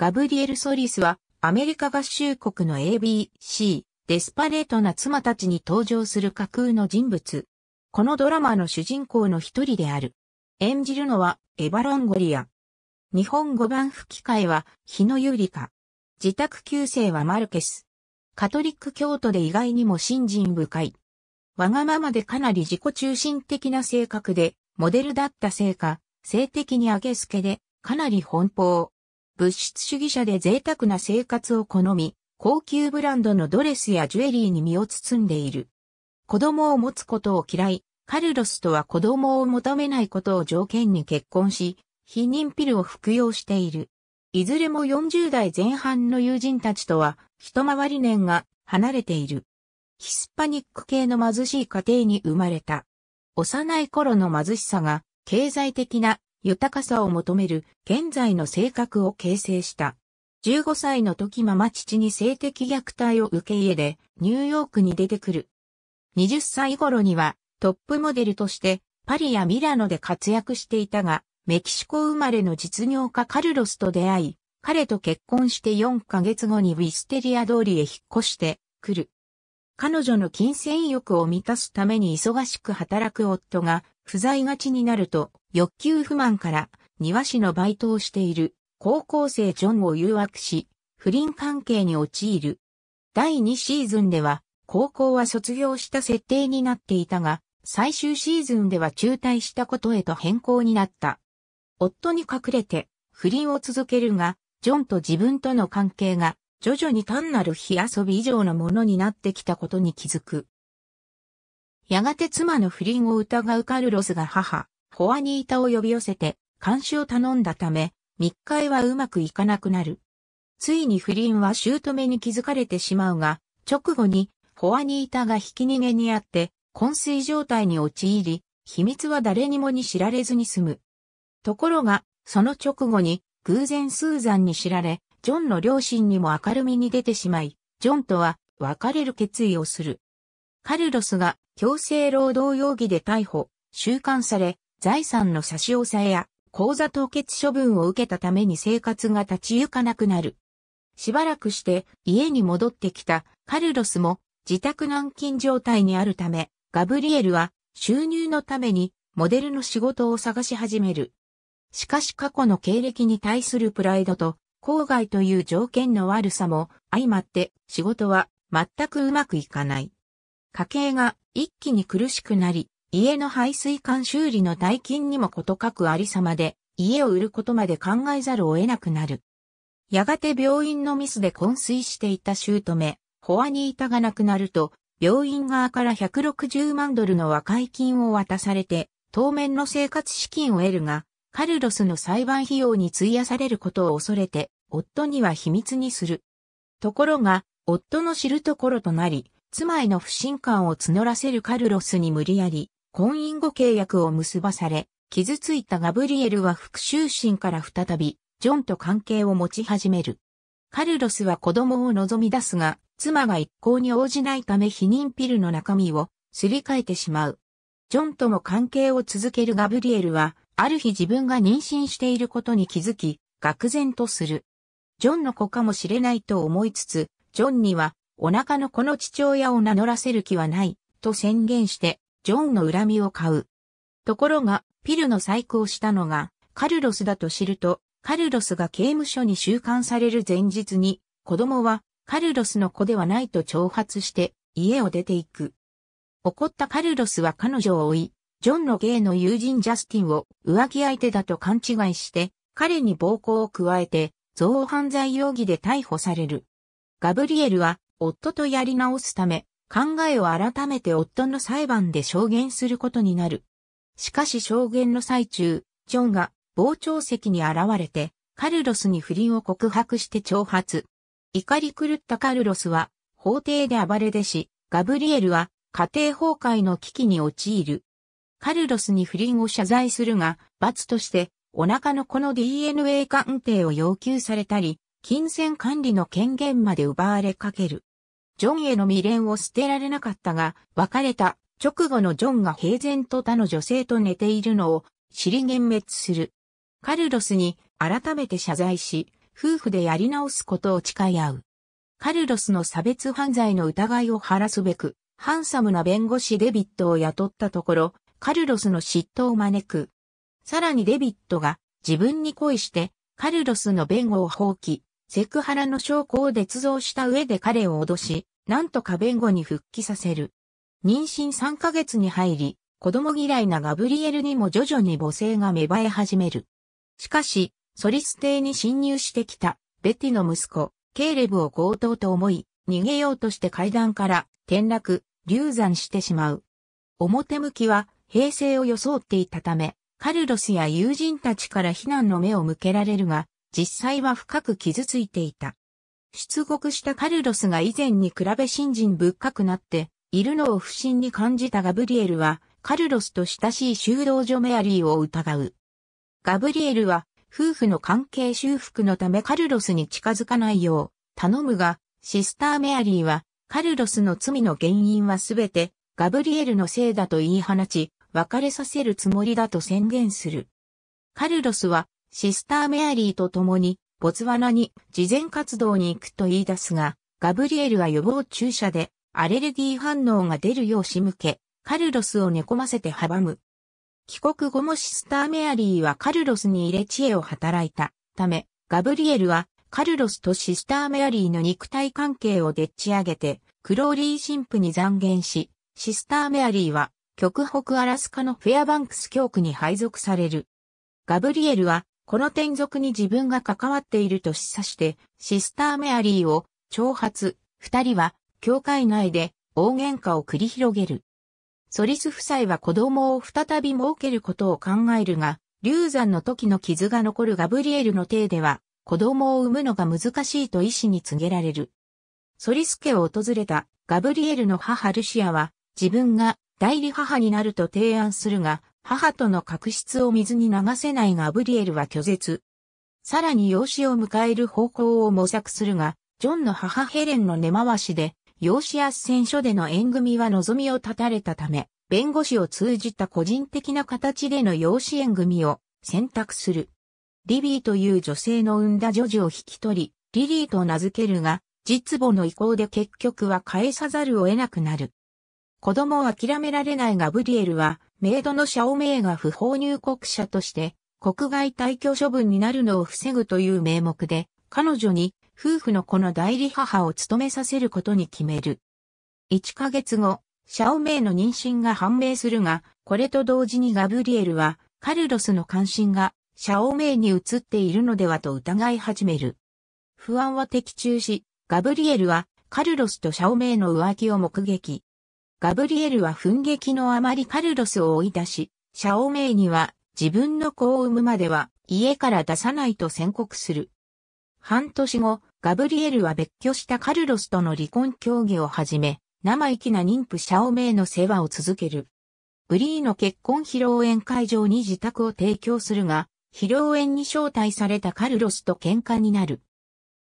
ガブリエル・ソリスはアメリカ合衆国の ABC、デスパレートな妻たちに登場する架空の人物。このドラマの主人公の一人である。演じるのはエヴァロンゴリア。日本語版吹き替えは日野ゆりか。自宅旧姓はマルケス。カトリック教徒で意外にも信心深い。わがままでかなり自己中心的な性格で、モデルだったせいか、性的に上げすけで、かなり奔放。物質主義者で贅沢な生活を好み、高級ブランドのドレスやジュエリーに身を包んでいる。子供を持つことを嫌い、カルロスとは子供を求めないことを条件に結婚し、避妊ピルを服用している。いずれも40代前半の友人たちとは一回り年が離れている。ヒスパニック系の貧しい家庭に生まれた。幼い頃の貧しさが経済的な豊かさを求める現在の性格を形成した。15歳の時ママ父に性的虐待を受け入れ、ニューヨークに出てくる。20歳頃にはトップモデルとしてパリやミラノで活躍していたが、メキシコ生まれの実業家カルロスと出会い、彼と結婚して4ヶ月後にウィステリア通りへ引っ越してくる。彼女の金銭欲を満たすために忙しく働く夫が不在がちになると欲求不満から庭師のバイトをしている高校生ジョンを誘惑し不倫関係に陥る。第2シーズンでは高校は卒業した設定になっていたが最終シーズンでは中退したことへと変更になった。夫に隠れて不倫を続けるがジョンと自分との関係が徐々に単なる火遊び以上のものになってきたことに気づく。やがて妻の不倫を疑うカルロスが母、ホアニータを呼び寄せて監視を頼んだため、密会はうまくいかなくなる。ついに不倫は姑に気づかれてしまうが、直後にホアニータがひき逃げにあって、昏睡状態に陥り、秘密は誰にもに知られずに済む。ところが、その直後に偶然スーザンに知られ、ジョンの両親にも明るみに出てしまい、ジョンとは別れる決意をする。カルロスが強制労働容疑で逮捕、収監され、財産の差し押さえや口座凍結処分を受けたために生活が立ち行かなくなる。しばらくして家に戻ってきたカルロスも自宅軟禁状態にあるため、ガブリエルは収入のためにモデルの仕事を探し始める。しかし過去の経歴に対するプライドと郊外という条件の悪さも相まって仕事は全くうまくいかない。家計が一気に苦しくなり、家の排水管修理の代金にもことかくありさまで、家を売ることまで考えざるを得なくなる。やがて病院のミスで昏睡していた姑、ホアニータが亡くなると、病院側から160万ドルの和解金を渡されて、当面の生活資金を得るが、カルロスの裁判費用に費やされることを恐れて、夫には秘密にする。ところが、夫の知るところとなり、妻への不信感を募らせるカルロスに無理やり、婚姻後契約を結ばされ、傷ついたガブリエルは復讐心から再び、ジョンと関係を持ち始める。カルロスは子供を望み出すが、妻が一向に応じないため避妊ピルの中身をすり替えてしまう。ジョンとも関係を続けるガブリエルは、ある日自分が妊娠していることに気づき、愕然とする。ジョンの子かもしれないと思いつつ、ジョンには、お腹の子の父親を名乗らせる気はない、と宣言して、ジョンの恨みを買う。ところが、ピルの細工をしたのが、カルロスだと知ると、カルロスが刑務所に収監される前日に、子供はカルロスの子ではないと挑発して家を出ていく。怒ったカルロスは彼女を追い、ジョンのゲイの友人ジャスティンを浮気相手だと勘違いして、彼に暴行を加えて、憎悪犯罪容疑で逮捕される。ガブリエルは、夫とやり直すため、考えを改めて夫の裁判で証言することになる。しかし証言の最中、ジョンが傍聴席に現れて、カルロスに不倫を告白して挑発。怒り狂ったカルロスは、法廷で暴れ出し、ガブリエルは家庭崩壊の危機に陥る。カルロスに不倫を謝罪するが、罰としてお腹の子の DNA 鑑定を要求されたり、金銭管理の権限まで奪われかける。ジョンへの未練を捨てられなかったが、別れた直後のジョンが平然と他の女性と寝ているのを知り幻滅する。カルロスに改めて謝罪し、夫婦でやり直すことを誓い合う。カルロスの差別犯罪の疑いを晴らすべく、ハンサムな弁護士デビットを雇ったところ、カルロスの嫉妬を招く。さらにデビットが自分に恋してカルロスの弁護を放棄、セクハラの証拠を捏造した上で彼を脅し、なんとか弁護に復帰させる。妊娠3ヶ月に入り、子供嫌いなガブリエルにも徐々に母性が芽生え始める。しかし、ソリス邸に侵入してきたベティの息子、ケーレブを強盗と思い、逃げようとして階段から転落、流産してしまう。表向きは平成を装っていたため、カルロスや友人たちから非難の目を向けられるが、実際は深く傷ついていた。出国したカルロスが以前に比べ信心ぶっかくなっているのを不審に感じたガブリエルは、カルロスと親しい修道女メアリーを疑う。ガブリエルは、夫婦の関係修復のためカルロスに近づかないよう頼むが、シスターメアリーは、カルロスの罪の原因はすべて、ガブリエルのせいだと言い放ち、別れさせるつもりだと宣言する。カルロスはシスターメアリーと共にボツワナに事前活動に行くと言い出すが、ガブリエルは予防注射でアレルギー反応が出るよう仕向け、カルロスを寝込ませて阻む。帰国後もシスターメアリーはカルロスに入れ知恵を働いたため、ガブリエルはカルロスとシスターメアリーの肉体関係をでっち上げて、クローリー神父に残言し、シスターメアリーは極北アラスカのフェアバンクス教区に配属される。ガブリエルは、この転属に自分が関わっていると示唆して、シスターメアリーを挑発、二人は、教会内で大喧嘩を繰り広げる。ソリス夫妻は子供を再び設けることを考えるが、流産の時の傷が残るガブリエルの体では、子供を産むのが難しいと医師に告げられる。ソリス家を訪れたガブリエルの母ルシアは、自分が代理母になると提案するが、母との確執を水に流せないガブリエルは拒絶。さらに養子を迎える方向を模索するが、ジョンの母ヘレンの根回しで、養子斡旋所での縁組は望みを絶たれたため、弁護士を通じた個人的な形での養子縁組を選択する。リビーという女性の産んだ女児を引き取り、リリーと名付けるが、実母の意向で結局は返さざるを得なくなる。子供を諦められないガブリエルは、メイドのシャオメイが不法入国者として、国外退去処分になるのを防ぐという名目で、彼女に夫婦の子の代理母を務めさせることに決める。1ヶ月後、シャオメイの妊娠が判明するが、これと同時にガブリエルは、カルロスの関心がシャオメイに移っているのではと疑い始める。不安は的中し、ガブリエルはカルロスとシャオメイの浮気を目撃。ガブリエルは奮撃のあまりカルロスを追い出し、シャオメイには自分の子を産むまでは家から出さないと宣告する。半年後、ガブリエルは別居したカルロスとの離婚協議を始め、生意気な妊婦シャオメイの世話を続ける。ブリーの結婚披露宴会場に自宅を提供するが、披露宴に招待されたカルロスと喧嘩になる。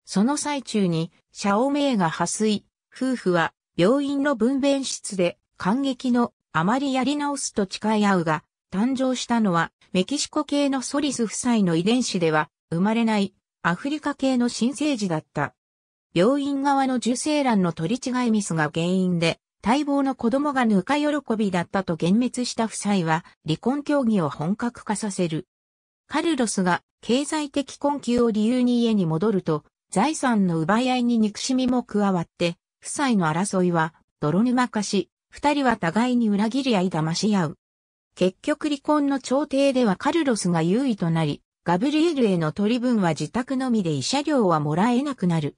その最中に、シャオメイが破水、夫婦は病院の分娩室で感激のあまりやり直すと誓い合うが、誕生したのはメキシコ系のソリス夫妻の遺伝子では生まれないアフリカ系の新生児だった。病院側の受精卵の取り違いミスが原因で待望の子供がぬか喜びだったと幻滅した夫妻は離婚協議を本格化させる。カルロスが経済的困窮を理由に家に戻ると財産の奪い合いに憎しみも加わって夫妻の争いは泥沼化し、二人は互いに裏切り合い騙し合う。結局離婚の調停ではカルロスが優位となり、ガブリエルへの取り分は自宅のみで慰謝料はもらえなくなる。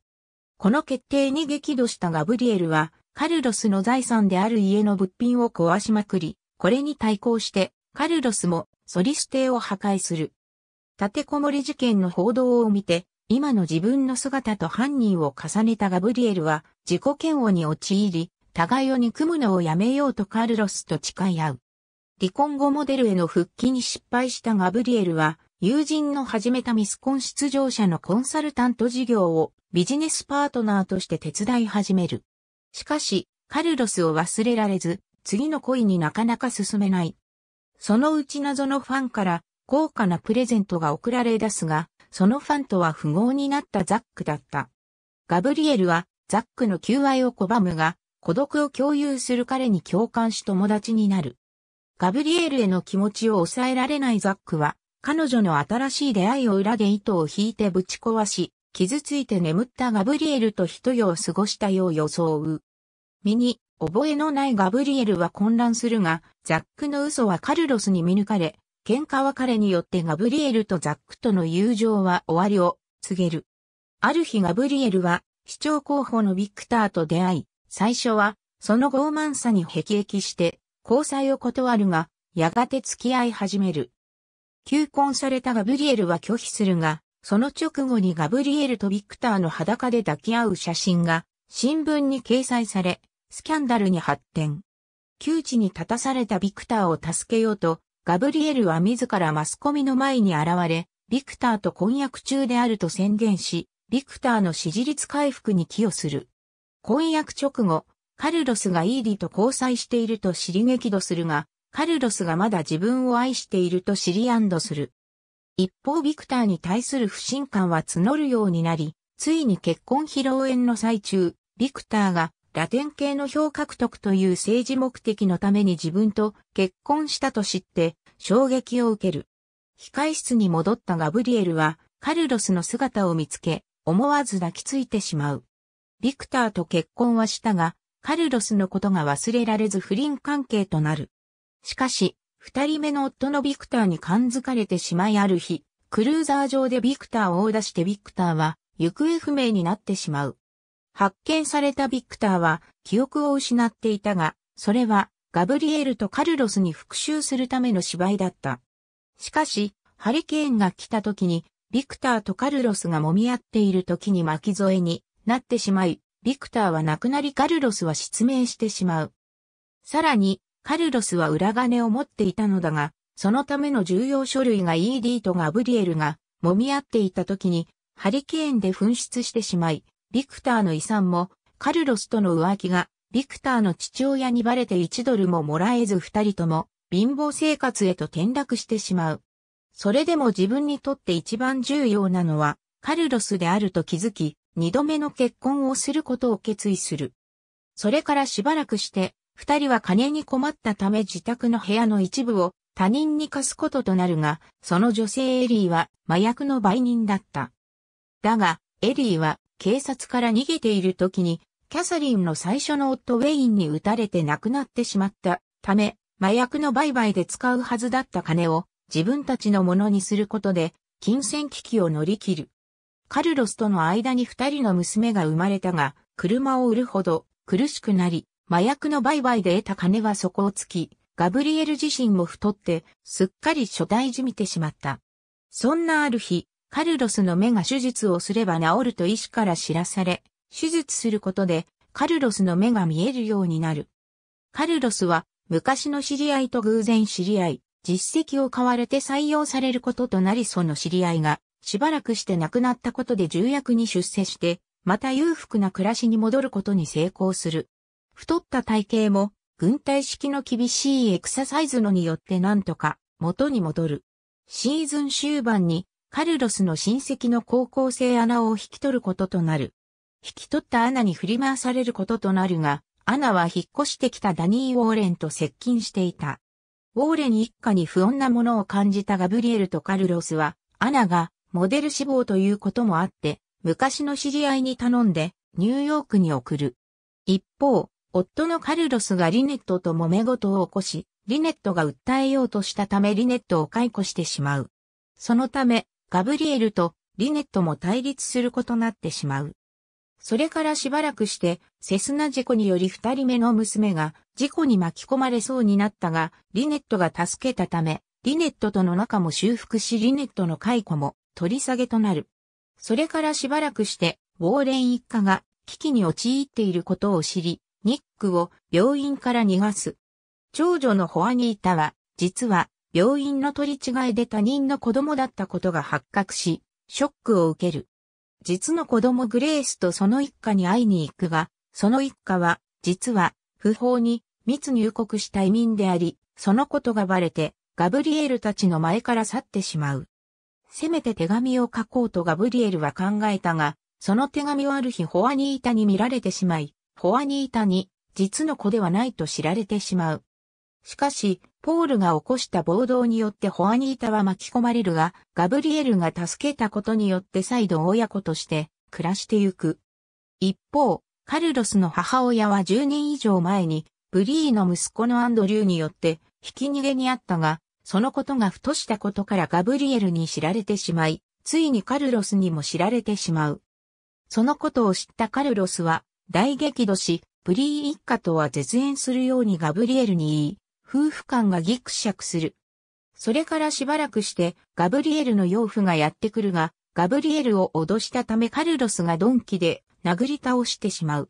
この決定に激怒したガブリエルは、カルロスの財産である家の物品を壊しまくり、これに対抗して、カルロスもソリス邸を破壊する。立てこもり事件の報道を見て、今の自分の姿と犯人を重ねたガブリエルは自己嫌悪に陥り、互いを憎むのをやめようとカルロスと誓い合う。離婚後モデルへの復帰に失敗したガブリエルは、友人の始めたミスコン出場者のコンサルタント事業をビジネスパートナーとして手伝い始める。しかし、カルロスを忘れられず、次の恋になかなか進めない。そのうち謎のファンから高価なプレゼントが送られ出すが、そのファンとは富豪になったザックだった。ガブリエルはザックの求愛を拒むが、孤独を共有する彼に共感し友達になる。ガブリエルへの気持ちを抑えられないザックは、彼女の新しい出会いを裏で糸を引いてぶち壊し、傷ついて眠ったガブリエルと一夜を過ごしたよう装う。身に覚えのないガブリエルは混乱するが、ザックの嘘はカルロスに見抜かれ、喧嘩は彼によってガブリエルとザックとの友情は終わりを告げる。ある日ガブリエルは市長候補のビクターと出会い、最初はその傲慢さに辟易して交際を断るが、やがて付き合い始める。求婚されたガブリエルは拒否するが、その直後にガブリエルとビクターの裸で抱き合う写真が新聞に掲載され、スキャンダルに発展。窮地に立たされたビクターを助けようと、ガブリエルは自らマスコミの前に現れ、ビクターと婚約中であると宣言し、ビクターの支持率回復に寄与する。婚約直後、カルロスがイーディと交際していると知り激怒するが、カルロスがまだ自分を愛していると知り安堵する。一方ビクターに対する不信感は募るようになり、ついに結婚披露宴の最中、ビクターがラテン系の票獲得という政治目的のために自分と結婚したと知って衝撃を受ける。控室に戻ったガブリエルはカルロスの姿を見つけ、思わず抱きついてしまう。ビクターと結婚はしたが、カルロスのことが忘れられず不倫関係となる。しかし、二人目の夫のビクターに感づかれてしまいある日、クルーザー上でビクターを追い出してビクターは行方不明になってしまう。発見されたビクターは記憶を失っていたが、それはガブリエルとカルロスに復讐するための芝居だった。しかし、ハリケーンが来た時に、ビクターとカルロスが揉み合っている時に巻き添えになってしまい、ビクターは亡くなりカルロスは失明してしまう。さらに、カルロスは裏金を持っていたのだが、そのための重要書類が ED とガブリエルが揉み合っていた時に、ハリケーンで紛失してしまい、ビクターの遺産も、カルロスとの浮気が、ビクターの父親にバレて1ドルももらえず二人とも、貧乏生活へと転落してしまう。それでも自分にとって一番重要なのは、カルロスであると気づき、二度目の結婚をすることを決意する。それからしばらくして、二人は金に困ったため自宅の部屋の一部を他人に貸すこととなるが、その女性エリーは麻薬の売人だった。だが、エリーは警察から逃げている時に、キャサリンの最初の夫ウェインに撃たれて亡くなってしまったため、麻薬の売買で使うはずだった金を自分たちのものにすることで、金銭危機を乗り切る。カルロスとの間に二人の娘が生まれたが、車を売るほど苦しくなり、麻薬の売買で得た金は底をつき、ガブリエル自身も太って、すっかり初代じみてしまった。そんなある日、カルロスの目が手術をすれば治ると医師から知らされ、手術することで、カルロスの目が見えるようになる。カルロスは、昔の知り合いと偶然知り合い、実績を買われて採用されることとなりその知り合いが、しばらくして亡くなったことで重役に出世して、また裕福な暮らしに戻ることに成功する。太った体型も、軍隊式の厳しいエクササイズのによってなんとか元に戻る。シーズン終盤にカルロスの親戚の高校生アナを引き取ることとなる。引き取ったアナに振り回されることとなるが、アナは引っ越してきたダニー・ウォーレンと接近していた。ウォーレン一家に不穏なものを感じたガブリエルとカルロスは、アナがモデル志望ということもあって、昔の知り合いに頼んでニューヨークに送る。一方、夫のカルロスがリネットと揉め事を起こし、リネットが訴えようとしたためリネットを解雇してしまう。そのため、ガブリエルとリネットも対立することになってしまう。それからしばらくして、セスナ事故により二人目の娘が事故に巻き込まれそうになったが、リネットが助けたため、リネットとの仲も修復しリネットの解雇も取り下げとなる。それからしばらくして、ウォーレン一家が危機に陥っていることを知り、ニックを病院から逃がす。長女のホアニータは、実は病院の取り違いで他人の子供だったことが発覚し、ショックを受ける。実の子供グレースとその一家に会いに行くが、その一家は、実は、不法に密入国した移民であり、そのことがバレて、ガブリエルたちの前から去ってしまう。せめて手紙を書こうとガブリエルは考えたが、その手紙をある日ホアニータに見られてしまい、ホアニータに実の子ではないと知られてしまう。しかし、ポールが起こした暴動によってホアニータは巻き込まれるが、ガブリエルが助けたことによって再度親子として暮らしてゆく。一方、カルロスの母親は10年以上前に、ブリーの息子のアンドリューによって引き逃げにあったが、そのことがふとしたことからガブリエルに知られてしまい、ついにカルロスにも知られてしまう。そのことを知ったカルロスは大激怒し、ブリー一家とは絶縁するようにガブリエルに言い、夫婦間がギクシャクする。それからしばらくしてガブリエルの養父がやってくるが、ガブリエルを脅したためカルロスが鈍器で殴り倒してしまう。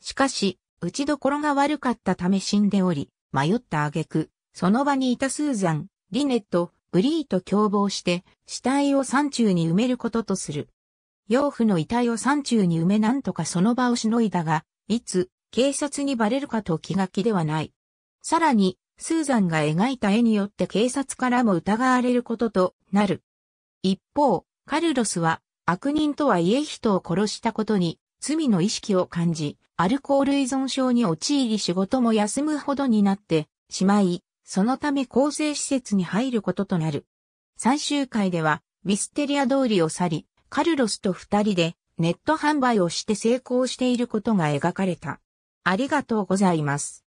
しかし、打ちどころが悪かったため死んでおり、迷った挙句、その場にいたスーザン、リネット、ブリーと共謀して、死体を山中に埋めることとする。養父の遺体を山中に埋めなんとかその場をしのいだが、いつ、警察にバレるかと気が気ではない。さらに、スーザンが描いた絵によって警察からも疑われることとなる。一方、カルロスは悪人とはいえ人を殺したことに罪の意識を感じ、アルコール依存症に陥り仕事も休むほどになってしまい、そのため構成施設に入ることとなる。最終回では、ウィステリア通りを去り、カルロスと二人でネット販売をして成功していることが描かれた。ありがとうございます。